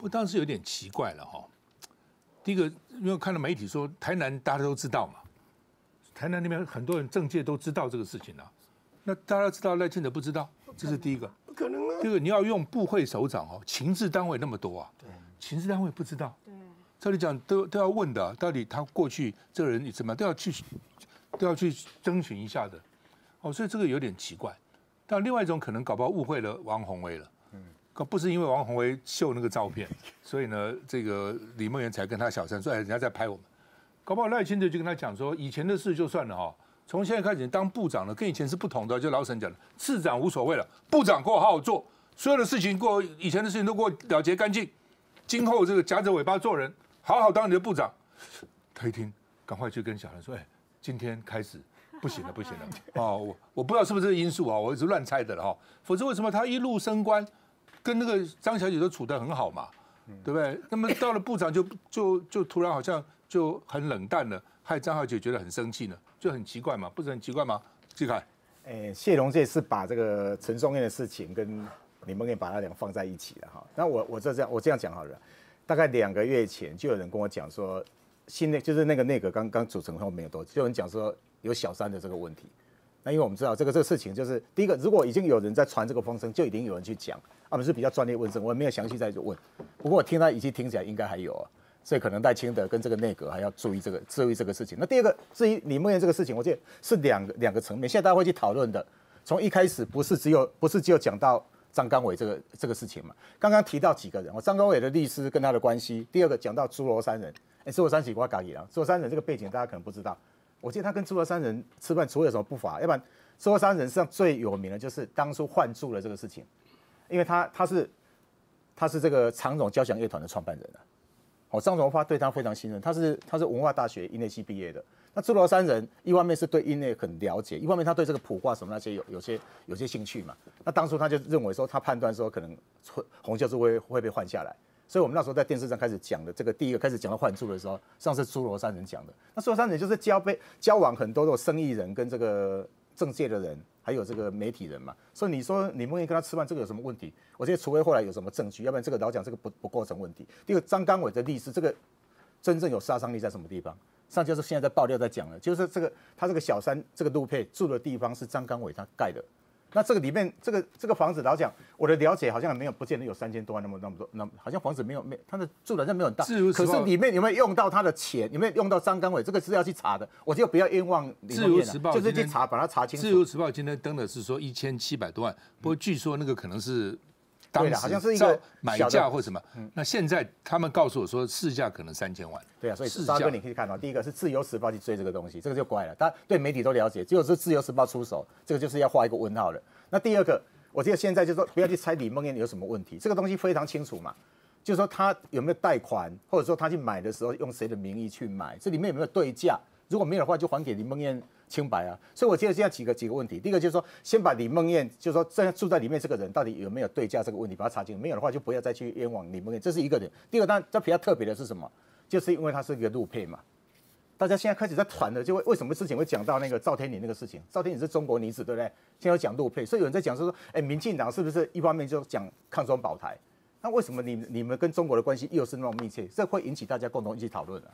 不，当时有点奇怪了哈。第一个，因为看到媒体说台南大家都知道嘛，台南那边很多人政界都知道这个事情了。那大家知道赖清德不知道，这是第一个。不可能啊！第二个，你要用部会首长哦，情治单位那么多啊，对，情治单位不知道。对，照理讲都都要问的，到底他过去这个人你怎么都要去都要去征询一下的。哦，所以这个有点奇怪。但另外一种可能，搞不好误会了王宏威了。嗯，不是因为王宏威秀那个照片，所以呢，这个李梦媛才跟他小三说：“哎，人家在拍我们。”搞不好赖清德就跟他讲说：“以前的事就算了哈，从现在开始当部长了，跟以前是不同的。就老沈讲的，次长无所谓了，部长给我好好做，所有的事情给我以前的事情都给我了结干净。今后这个夹着尾巴做人，好好当你的部长。”他一听，赶快去跟小兰说：“哎，今天开始。”不行了，不行了！哦，我我不知道是不是这个因素啊，我是乱猜的了哈。否则为什么他一路升官，跟那个张小姐都处得很好嘛，对不对？那么到了部长就就就突然好像就很冷淡了，害张小姐觉得很生气呢，就很奇怪嘛，不是很奇怪吗？季凯，哎，谢龙这次把这个陈松燕的事情跟李梦燕把他俩放在一起了哈。那我我这这样我这样讲好了，大概两个月前就有人跟我讲说，新内就是那个内阁刚刚组成后没有多久，就有人讲说。有小三的这个问题，那因为我们知道这个这个事情，就是第一个，如果已经有人在传这个风声，就一定有人去讲。他们是比较专业问政，我没有详细再去问。不过我听他语气听起来应该还有啊，所以可能戴清德跟这个内阁还要注意这个注意这个事情。那第二个，至于李梦燕这个事情，我觉得是两个两个层面，现在大家会去讨论的。从一开始不是只有不是只有讲到张刚伟这个这个事情嘛？刚刚提到几个人，我张刚伟的律师跟他的关系。第二个讲到朱罗三人，哎，朱罗三喜瓜嘎伊郎，朱罗三人这个背景大家可能不知道。我记得他跟朱罗三人吃饭，除了有什么不法，要不然朱罗三人实际上最有名的就是当初换住了这个事情，因为他他是他是这个长荣交响乐团的创办人啊，哦，张荣发对他非常信任，他是他是文化大学音乐系毕业的。那朱罗三人一方面是对音乐很了解，一方面他对这个谱画什么那些有有些有些兴趣嘛。那当初他就认为说，他判断说可能红教是会会被换下来。所以，我们那时候在电视上开始讲的这个第一个开始讲到换住的时候，上次朱罗山人讲的。那朱罗山人就是交被交往很多的生意人跟这个政界的人，还有这个媒体人嘛。所以你说你不愿意跟他吃饭，这个有什么问题？我觉得除非后来有什么证据，要不然这个老讲这个不不构成问题。第二个，张刚伟的律师，这个真正有杀伤力在什么地方？上就是现在在爆料在讲了，就是这个他这个小三这个路配住的地方是张刚伟他盖的。那这个里面，这个这个房子老讲，我的了解好像没有，不见得有三千多万那么那么多，那好像房子没有没，他的住的那没有很大。可是里面有没有用到他的钱？有没有用到张刚伟？这个是要去查的。我就不要冤枉。自由时报就是去查，把它查清楚。自由时报今天登的是说一千七百多万，不过据说那个可能是。对的，好像是一个买价或什么。那现在他们告诉我说市价可能三千万。对啊，所以沙哥你可以看到，第一个是自由时报去追这个东西，这个就怪了。他对媒体都了解，只有是自由时报出手，这个就是要画一个问号了。那第二个，我觉得现在就说不要去猜李梦燕有什么问题，这个东西非常清楚嘛，就是说他有没有贷款，或者说他去买的时候用谁的名义去买，这里面有没有对价？如果没有的话，就还给李梦燕清白啊。所以我觉得现在几个几个问题，第一个就是说，先把李梦燕，就是说这住在里面这个人到底有没有对价这个问题，把它查清。没有的话，就不要再去冤枉李梦燕，这是一个点。第二个，但这比较特别的是什么？就是因为它是一个路配嘛。大家现在开始在传的，就为为什么之前会讲到那个赵天林那个事情？赵天林是中国女子，对不对？现在讲路配，所以有人在讲说说，哎，民进党是不是一方面就讲抗中保台？那为什么你你们跟中国的关系又是那么密切？这会引起大家共同一起讨论的。